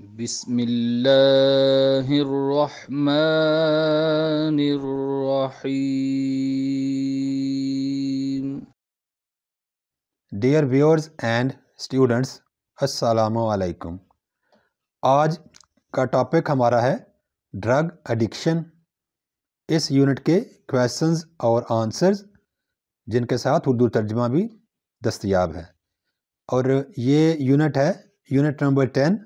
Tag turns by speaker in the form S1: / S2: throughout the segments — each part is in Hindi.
S1: बिस्मिल्लाहिर्रहमानिर्रहीम
S2: डियर व्यूअर्स एंड स्टूडेंट्स अस्सलाम वालेकुम आज का टॉपिक हमारा है ड्रग एडिक्शन इस यूनिट के क्वेश्चंस और आंसर्स जिनके साथ उर्दू तर्जमा भी दस्तयाब है। और ये यूनिट है unit number ten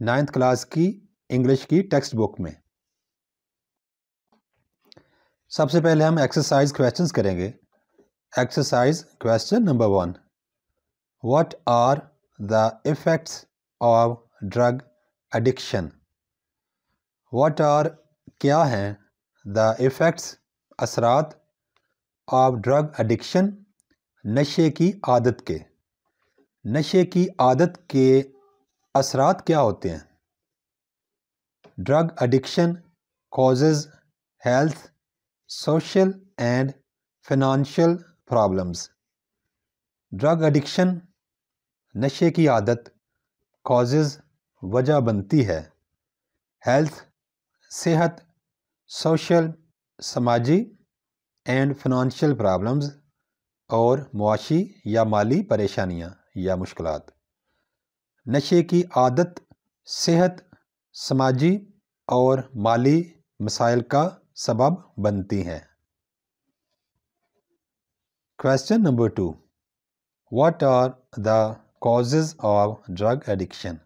S2: ninth class की इंग्लिश की टेक्स्ट बुक में। सबसे पहले हम एक्सरसाइज क्वेश्चंस करेंगे। Exercise question number one. What are the effects of drug addiction what are क्या हैं द इफ़ेक्ट्स असरात ऑफ़ ड्रग एडिक्शन नशे की आदत के? नशे की आदत के असरात क्या होते हैं? Drug addiction causes health social and financial problems drug addiction नशे की आदत कॉजेज़ वजह बनती है। हेल्थ सेहत सोशल समाजी एंड फिनंशियल प्रॉब्लम्स और मुआशी या माली परेशानियाँ या मुश्किलात। नशे की आदत, सेहत, समाजी और माली मसाइल का सबब बनती हैं। Question number two what are the causes of drug addiction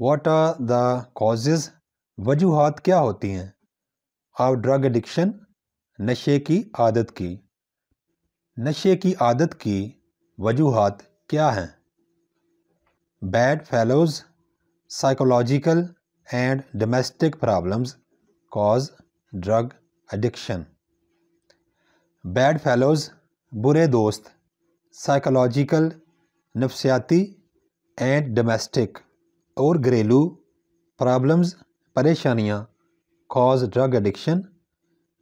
S2: what are the causes वजूहत क्या होती हैं? ऑफ़ ड्रग एडिक्शन नशे की आदत की। नशे की आदत की वजूहत क्या हैं? Bad fellows, psychological and domestic problems cause drug addiction. Bad fellows, बुरे दोस्त साइकोलॉजिकल नफसियाती एंड डोमेस्टिक और घरेलू प्रॉब्लम्स परेशानियाँ कॉज ड्रग एडिक्शन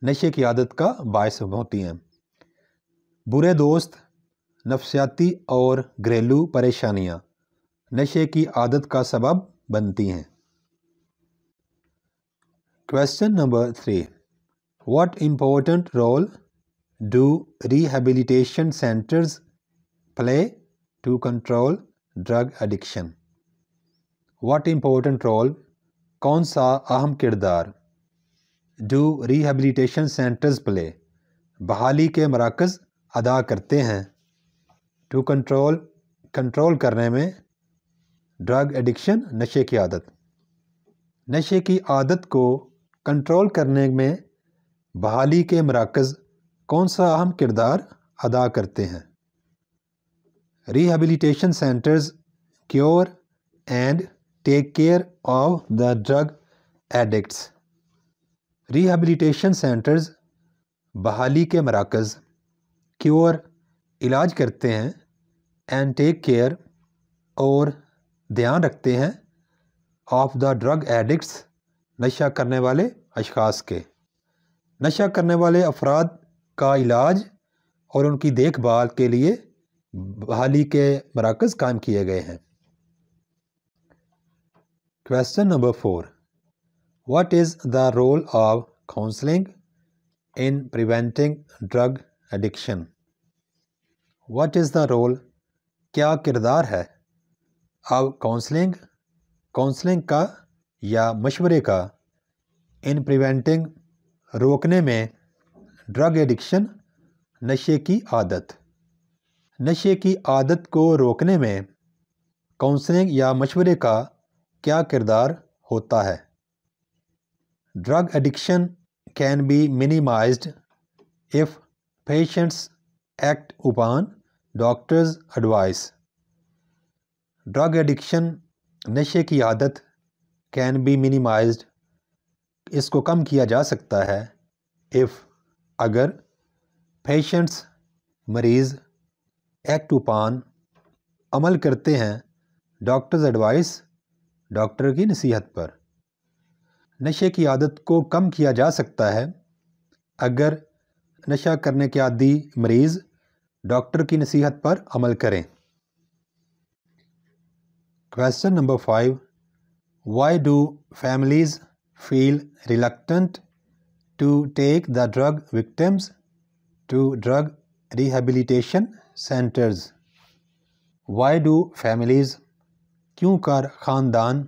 S2: नशे की आदत का बायस होती हैं बुरे दोस्त नफसियाती और घरेलू परेशानियाँ नशे की आदत का सबब बनती हैं। Question number three what important role do rehabilitation centres play to control drug addiction what important role कौन सा अहम किरदार डू रिहेबिलिटेशन सेंटर्स प्ले बहाली के मराकज़ अदा करते हैं। टू कंट्रोल कंट्रोल करने में ड्रग एडिक्शन नशे की आदत। नशे की आदत को कंट्रोल करने में बहाली के मराकज़ कौन सा अहम किरदार अदा करते हैं? Rehabilitation centres cure and take care of the drug addicts rehabilitation centres बहाली के मराकज़ क्योर इलाज करते हैं एंड टेक केयर और ध्यान रखते हैं ऑफ़ द ड्रग एडिक्ट्स नशा करने वाले अशास के। नशा करने वाले अफराद का इलाज और उनकी देखभाल के लिए बहाली के मराकज़ कायम किए गए हैं। Question number four what is the role of counselling in preventing drug addiction what is the role क्या किरदार है? अब काउंसलिंग काउंसलिंग का या मशवरे का, इन प्रिवेंटिंग रोकने में ड्रग एडिक्शन नशे की आदत। नशे की आदत को रोकने में काउंसलिंग या मशवरे का क्या किरदार होता है? Drug addiction can be minimised if patients act upon doctor's advice drug addiction नशे की आदत कैन बी मिनिमाइज्ड इसको कम किया जा सकता है इफ़ अगर पेशेंट्स मरीज़ एक्ट उपान अमल करते हैं डॉक्टर्स एडवाइस डॉक्टर की नसीहत पर। नशे की आदत को कम किया जा सकता है अगर नशा करने के आदि मरीज़ डॉक्टर की नसीहत पर अमल करें। Question number 5 Why do families feel reluctant to take the drug victims to drug rehabilitation centers? Why do families क्यों कर ख़ानदान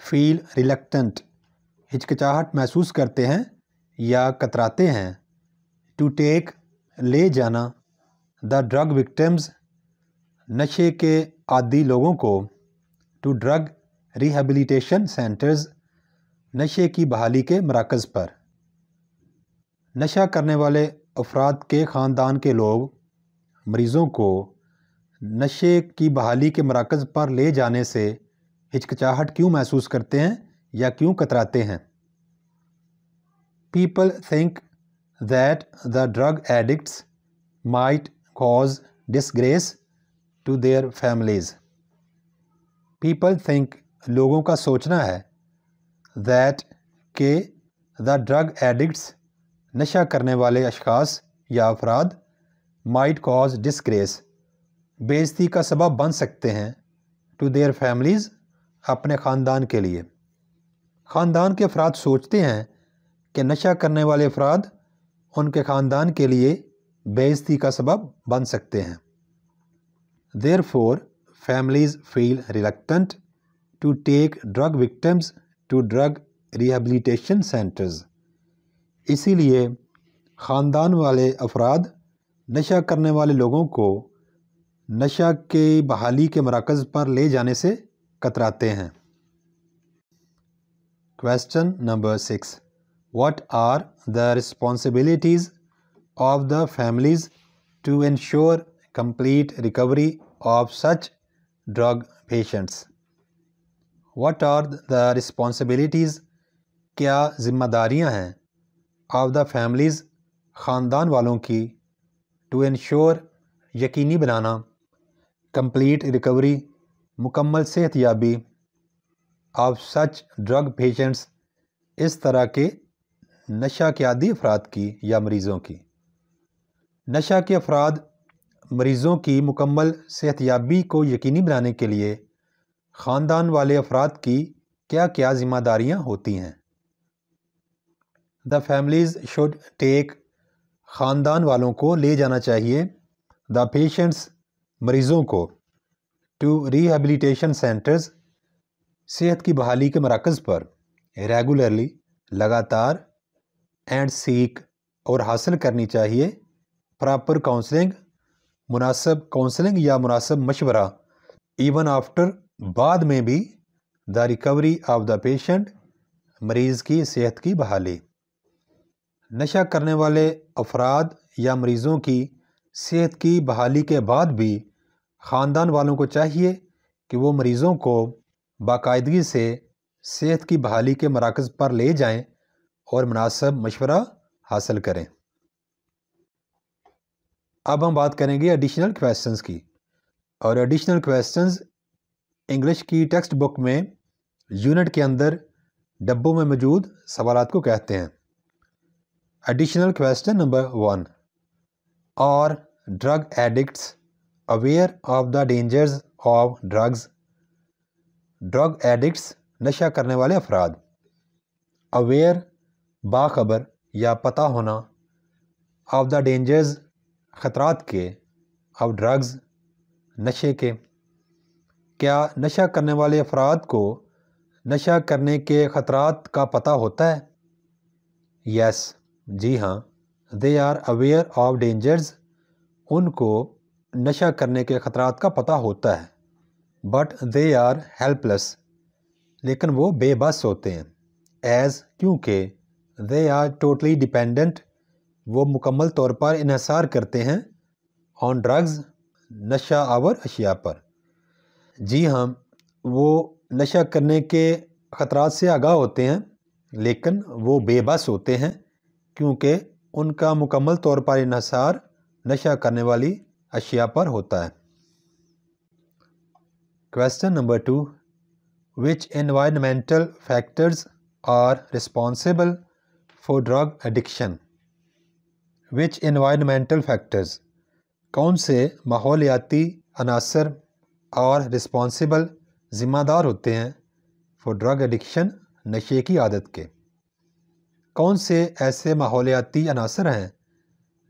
S2: फील रिलक्टेंट हिचकिचाहट महसूस करते हैं या कतराते हैं टू टेक ले जाना द ड्रग विक्टिम्स नशे के आदि लोगों को टू ड्रग रिहेबिलिटेशन सेंटर्स नशे की बहाली के मराकज़ पर। नशा करने वाले अफराद के ख़ानदान के लोग मरीज़ों को नशे की बहाली के मराकज़ पर ले जाने से हिचकचाहट क्यों महसूस करते हैं या क्यों कतराते हैं? People think that the drug addicts might cause disgrace to their families people think लोगों का सोचना है दैट के द ड्रग एडिक्ट्स नशा करने वाले अशखास या अफराद माइट कॉज डिसग्रेस बेजती का सबब बन सकते हैं टू देयर फैमिलीज़ अपने ख़ानदान के लिए। ख़ानदान के अफराद सोचते हैं कि नशा करने वाले अफराद उनके ख़ानदान के लिए बेजती का सबब बन सकते हैं। Therefore families feel reluctant to take drug victims to drug rehabilitation centres इसीलिए ख़ानदान वाले अफराद, नशा करने वाले लोगों को नशा के बहाली के मराकज़ पर ले जाने से कतराते हैं। Question number six what are the responsibilities of the families to ensure complete recovery of such drug patients. What are the responsibilities? क्या ज़िम्मेदारियाँ हैं? ऑफ़ द फैमिलीज़ ख़ानदान वालों की? टू इंश्योर यकीनी बनाना. कंप्लीट रिकवरी मुकम्मल सेहतयाबी ऑफ़ सच ड्रग पेशेंट्स इस तरह के नशा के आदि अफराद की या मरीज़ों की। नशा के अफराद मरीज़ों की मुकम्मल सेहतयाबी को यकीनी बनाने के लिए ख़ानदान वाले अफराद की क्या क्या ज़िम्मेदारियाँ होती हैं? द फैमिलीज़ शुड टेक ख़ानदान वालों को ले जाना चाहिए। द पेशेंट्स मरीज़ों को। टू रिहेबिलिटेशन सेंटर्स सेहत की बहाली के मराकज़ पर। रेगुलरली लगातार एंड सीख और हासिल करनी चाहिए। प्रॉपर काउंसलिंग मुनासब काउंसलिंग या मुनासब मशवरा इवन आफ्टर बाद में भी the recovery of the patient मरीज़ की सेहत की बहाली। नशा करने वाले अफराद या मरीज़ों की सेहत की बहाली के बाद भी ख़ानदान वालों को चाहिए कि वो मरीज़ों को बाकायदगी से सेहत की बहाली के मराकज़ पर ले जाएँ और मुनासब मशवरा हासिल करें। अब हम बात करेंगे एडिशनल क्वेश्चंस की। और एडिशनल क्वेश्चंस इंग्लिश की टेक्स्ट बुक में यूनिट के अंदर डब्बों में मौजूद सवाल को कहते हैं। Additional question number one are drug addicts aware of the dangers of drugs drug addicts नशा करने वाले अफराद। अवेयर बाखबर या पता होना। ऑफ़ द डेंजर्स ख़तरात के ऑफ़ ड्रग्स नशे के। क्या नशा करने वाले अफराद को नशा करने के ख़तरात का पता होता है? यस जी हाँ they are aware of dangers उनको नशा करने के ख़तरात का पता होता है बट दे आर हेल्पलेस लेकिन वो बेबस होते हैं एज़ क्योंकि दे आर टोटली डिपेंडेंट वो मुकम्मल तौर पर इसार करते हैं ऑन ड्रग्स नशा आवर अशिया पर। जी हाँ वो नशा करने के ख़तरात से आगाह होते हैं, लेकिन वो बेबस होते हैं, क्योंकि उनका मुकम्मल तौर पर इसार नशा करने वाली अशिया पर होता है। Question number two which environmental factors are responsible for drug addiction which environmental factors कौन से माहौलियाती अनासर और रिस्पॉन्सिबल ज़िम्मेदार होते हैं फॉर ड्रग एडिक्शन नशे की आदत के? कौन से ऐसे माहौलियाती अनासर हैं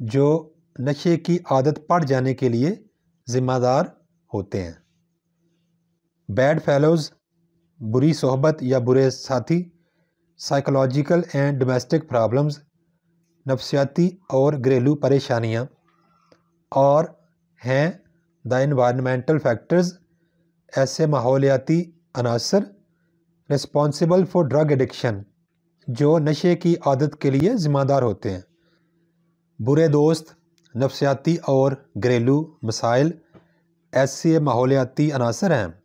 S2: जो नशे की आदत पड़ जाने के लिए ज़िम्मेदार होते हैं? बैड फेलोज़ बुरी सोहबत या बुरे साथी साइकोलॉजिकल एंड डोमेस्टिक प्रॉब्लम्स नफसियाती और घरेलू परेशानियाँ, और हैं द इन्वायरमेंटल फैक्टर्स ऐसे माहौलियाती अनासर रिस्पॉन्सिबल फॉर ड्रग एडिक्शन जो नशे की आदत के लिए ज़िम्मेदार होते हैं। बुरे दोस्त, नफसियाती और घरेलू मसाइल ऐसे माहौलियाती अनासर हैं,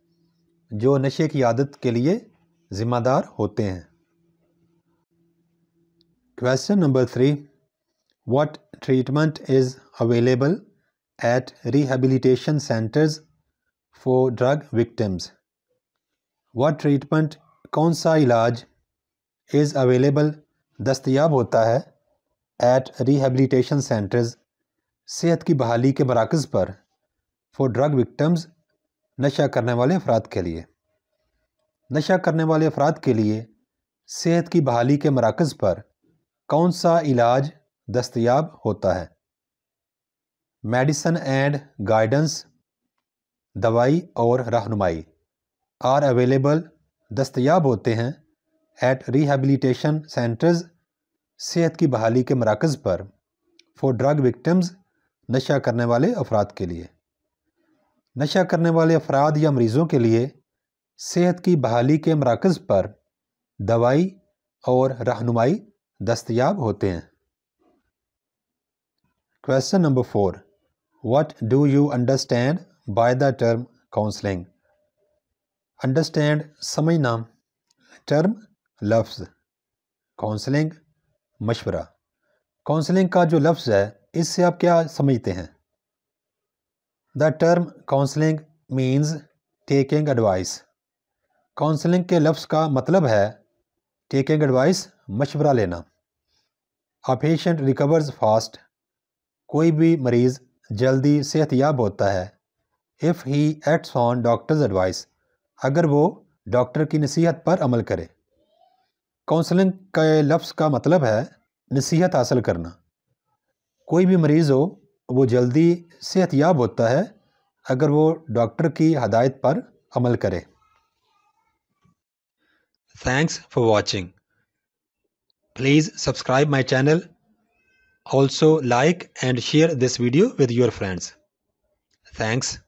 S2: जो नशे की आदत के लिए ज़िम्मेदार होते हैं। Question number three what treatment is available at rehabilitation centres for drug victims what treatment कौन सा इलाज इज़ अवेलेबल दस्तयाब होता है एट रिहेबिलिटेशन सेंटर्स सेहत की बहाली के मराकज़ पर फॉर ड्रग विक्टम्स नशा करने वाले अफराद के लिए? नशा करने वाले अफराद के लिए सेहत की बहाली के मराकज़ पर कौन सा इलाज दस्तयाब होता है। मेडिसन एंड गाइडेंस, दवाई और रहनुमाई। आर अवेलेबल, दस्तयाब होते हैं एट रिहेबिलिटेशन सेंटर्स सेहत की बहाली के मराकज़ पर फॉर ड्रग विक्टम्स नशा करने वाले अफराद के लिए। नशा करने वाले अफराद या मरीज़ों के लिए, सेहत की बहाली के मराकज़ पर, दवाई और रहनुमाई दस्तयाब होते हैं। Question number four what do you understand by the term counselling understand समझना टर्म लफ्ज़ काउंसलिंग मशवरा काउंसलिंग का जो लफ्ज़ है इससे आप क्या समझते हैं the term counselling means taking advice counselling के लफ्ज़ का मतलब है टेकिंग एडवाइस मशवरा लेना आ पेशेंट रिकवर्स फास्ट कोई भी मरीज़ जल्दी सेहतियाब होता है। If he acts on doctor's advice अगर वो डॉक्टर की नसीहत पर अमल करे। काउंसलिंग के लफ्ज़ का मतलब है नसीहत हासिल करना। कोई भी मरीज़ हो, वो जल्दी सेहतियाब होता है अगर वो डॉक्टर की हदायत पर अमल करे। Thanks for watching please subscribe my channel Also like and share this video with your friends. Thanks.